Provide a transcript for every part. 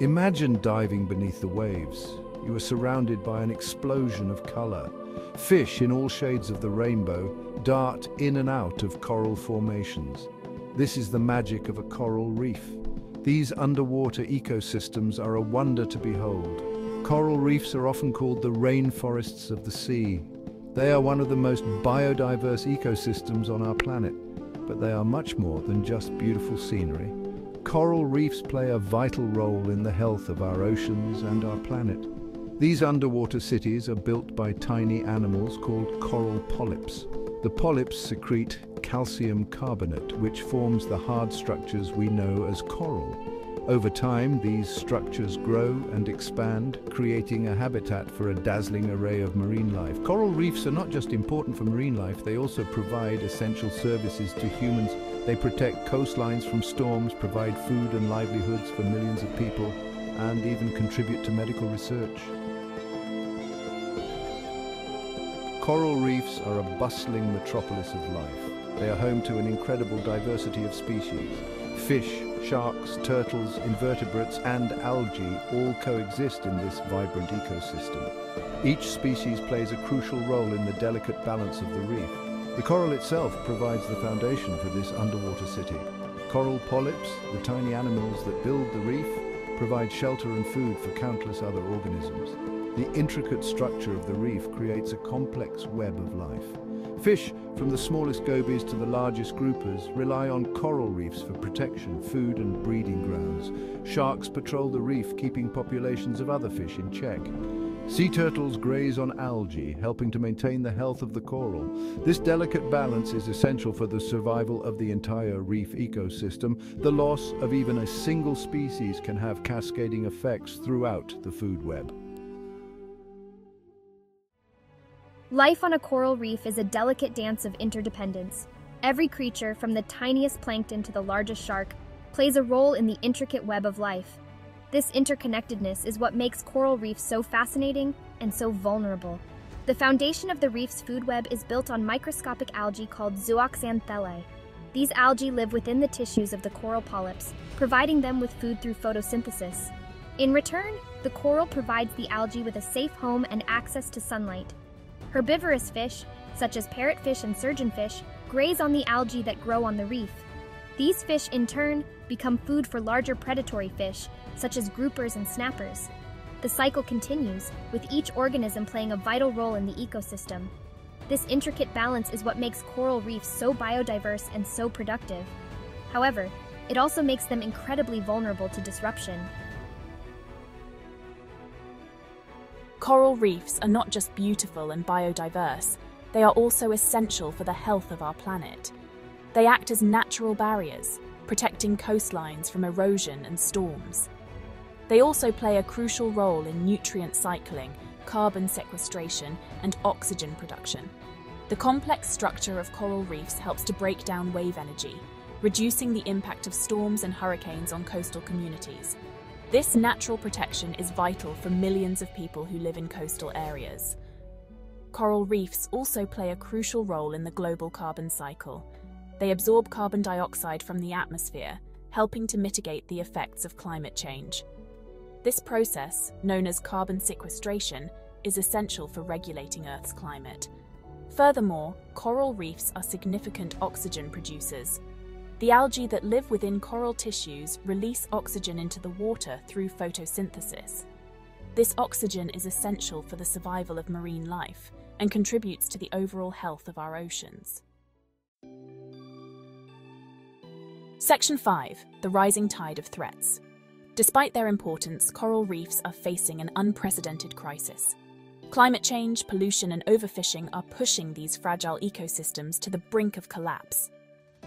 Imagine diving beneath the waves. You are surrounded by an explosion of color. Fish in all shades of the rainbow dart in and out of coral formations. This is the magic of a coral reef. These underwater ecosystems are a wonder to behold. Coral reefs are often called the rainforests of the sea. They are one of the most biodiverse ecosystems on our planet, but they are much more than just beautiful scenery. Coral reefs play a vital role in the health of our oceans and our planet. These underwater cities are built by tiny animals called coral polyps. The polyps secrete calcium carbonate, which forms the hard structures we know as coral. Over time, these structures grow and expand, creating a habitat for a dazzling array of marine life. Coral reefs are not just important for marine life, they also provide essential services to humans. They protect coastlines from storms, provide food and livelihoods for millions of people, and even contribute to medical research. Coral reefs are a bustling metropolis of life. They are home to an incredible diversity of species. Fish, sharks, turtles, invertebrates and algae all coexist in this vibrant ecosystem. Each species plays a crucial role in the delicate balance of the reef. The coral itself provides the foundation for this underwater city. Coral polyps, the tiny animals that build the reef, provide shelter and food for countless other organisms. The intricate structure of the reef creates a complex web of life. Fish, from the smallest gobies to the largest groupers, rely on coral reefs for protection, food and breeding grounds. Sharks patrol the reef, keeping populations of other fish in check. Sea turtles graze on algae, helping to maintain the health of the coral. This delicate balance is essential for the survival of the entire reef ecosystem. The loss of even a single species can have cascading effects throughout the food web. Life on a coral reef is a delicate dance of interdependence. Every creature, from the tiniest plankton to the largest shark, plays a role in the intricate web of life. This interconnectedness is what makes coral reefs so fascinating and so vulnerable. The foundation of the reef's food web is built on microscopic algae called zooxanthellae. These algae live within the tissues of the coral polyps, providing them with food through photosynthesis. In return, the coral provides the algae with a safe home and access to sunlight, Herbivorous fish, such as parrotfish and surgeonfish, graze on the algae that grow on the reef. These fish, in turn, become food for larger predatory fish, such as groupers and snappers. The cycle continues, with each organism playing a vital role in the ecosystem. This intricate balance is what makes coral reefs so biodiverse and so productive. However, it also makes them incredibly vulnerable to disruption. Coral reefs are not just beautiful and biodiverse, they are also essential for the health of our planet. They act as natural barriers, protecting coastlines from erosion and storms. They also play a crucial role in nutrient cycling, carbon sequestration, and oxygen production. The complex structure of coral reefs helps to break down wave energy, reducing the impact of storms and hurricanes on coastal communities. This natural protection is vital for millions of people who live in coastal areas. Coral reefs also play a crucial role in the global carbon cycle. They absorb carbon dioxide from the atmosphere, helping to mitigate the effects of climate change. This process, known as carbon sequestration, is essential for regulating Earth's climate. Furthermore, coral reefs are significant oxygen producers, the algae that live within coral tissues release oxygen into the water through photosynthesis. This oxygen is essential for the survival of marine life and contributes to the overall health of our oceans. Section 5 The Rising Tide of Threats. Despite their importance, coral reefs are facing an unprecedented crisis. Climate change, pollution, and overfishing are pushing these fragile ecosystems to the brink of collapse.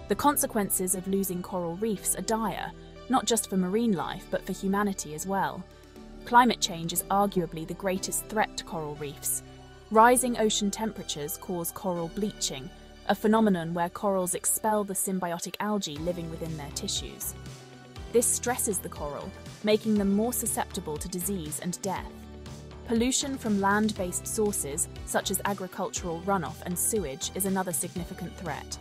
The consequences of losing coral reefs are dire, not just for marine life, but for humanity as well. Climate change is arguably the greatest threat to coral reefs. Rising ocean temperatures cause coral bleaching, a phenomenon where corals expel the symbiotic algae living within their tissues. This stresses the coral, making them more susceptible to disease and death. Pollution from land based sources, such as agricultural runoff and sewage, is another significant threat.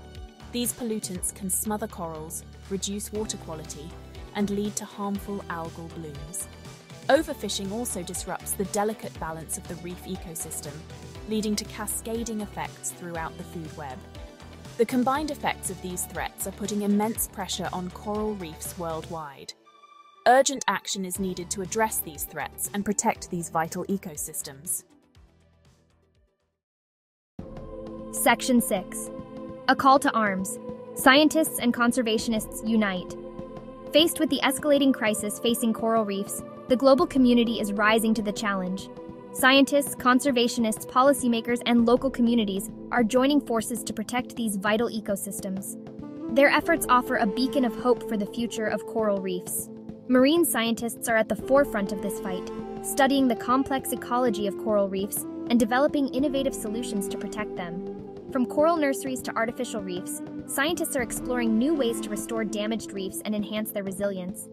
These pollutants can smother corals, reduce water quality, and lead to harmful algal blooms. Overfishing also disrupts the delicate balance of the reef ecosystem, leading to cascading effects throughout the food web. The combined effects of these threats are putting immense pressure on coral reefs worldwide. Urgent action is needed to address these threats and protect these vital ecosystems. Section 6 A Call to Arms Scientists and conservationists unite. Faced with the escalating crisis facing coral reefs, the global community is rising to the challenge. Scientists, conservationists, policymakers, and local communities are joining forces to protect these vital ecosystems. Their efforts offer a beacon of hope for the future of coral reefs. Marine scientists are at the forefront of this fight, studying the complex ecology of coral reefs and developing innovative solutions to protect them. From coral nurseries to artificial reefs, scientists are exploring new ways to restore damaged reefs and enhance their resilience.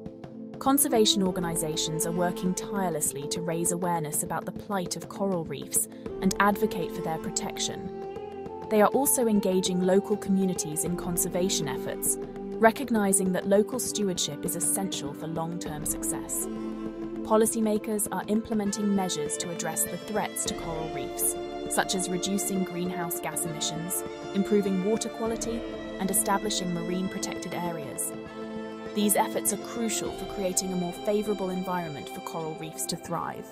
Conservation organisations are working tirelessly to raise awareness about the plight of coral reefs and advocate for their protection. They are also engaging local communities in conservation efforts, recognising that local stewardship is essential for long term success. Policymakers are implementing measures to address the threats to coral reefs, such as reducing greenhouse gas emissions, improving water quality, and establishing marine protected areas. These efforts are crucial for creating a more favourable environment for coral reefs to thrive.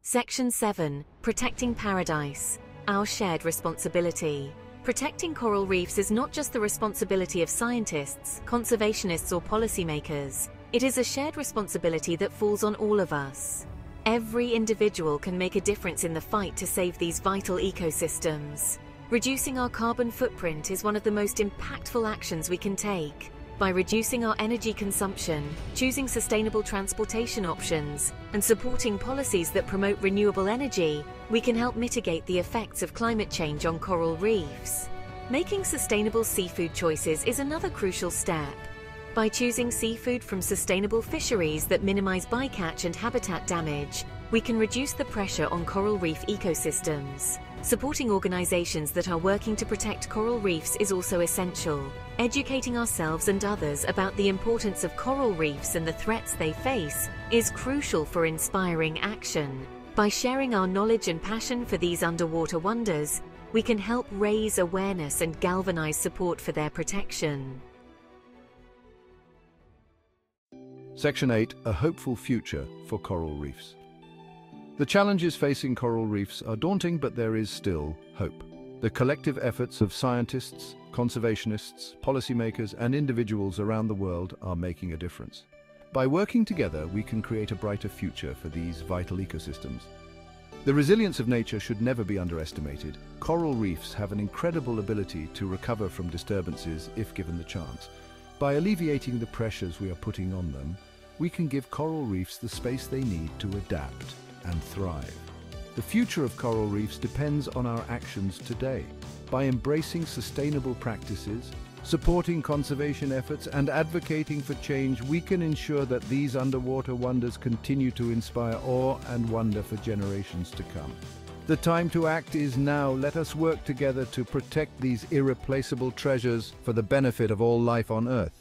Section 7 Protecting Paradise Our Shared Responsibility. Protecting coral reefs is not just the responsibility of scientists, conservationists, or policymakers. It is a shared responsibility that falls on all of us. Every individual can make a difference in the fight to save these vital ecosystems. Reducing our carbon footprint is one of the most impactful actions we can take. By reducing our energy consumption, choosing sustainable transportation options, and supporting policies that promote renewable energy, we can help mitigate the effects of climate change on coral reefs. Making sustainable seafood choices is another crucial step. By choosing seafood from sustainable fisheries that minimize bycatch and habitat damage, we can reduce the pressure on coral reef ecosystems. Supporting organizations that are working to protect coral reefs is also essential. Educating ourselves and others about the importance of coral reefs and the threats they face is crucial for inspiring action. By sharing our knowledge and passion for these underwater wonders, we can help raise awareness and galvanize support for their protection. Section 8 A Hopeful Future for Coral Reefs. The challenges facing coral reefs are daunting, but there is still hope. The collective efforts of scientists, conservationists, policymakers, and individuals around the world are making a difference. By working together, we can create a brighter future for these vital ecosystems. The resilience of nature should never be underestimated. Coral reefs have an incredible ability to recover from disturbances if given the chance. By alleviating the pressures we are putting on them, we can give coral reefs the space they need to adapt and thrive. The future of coral reefs depends on our actions today. By embracing sustainable practices, supporting conservation efforts and advocating for change, we can ensure that these underwater wonders continue to inspire awe and wonder for generations to come. The time to act is now. Let us work together to protect these irreplaceable treasures for the benefit of all life on Earth.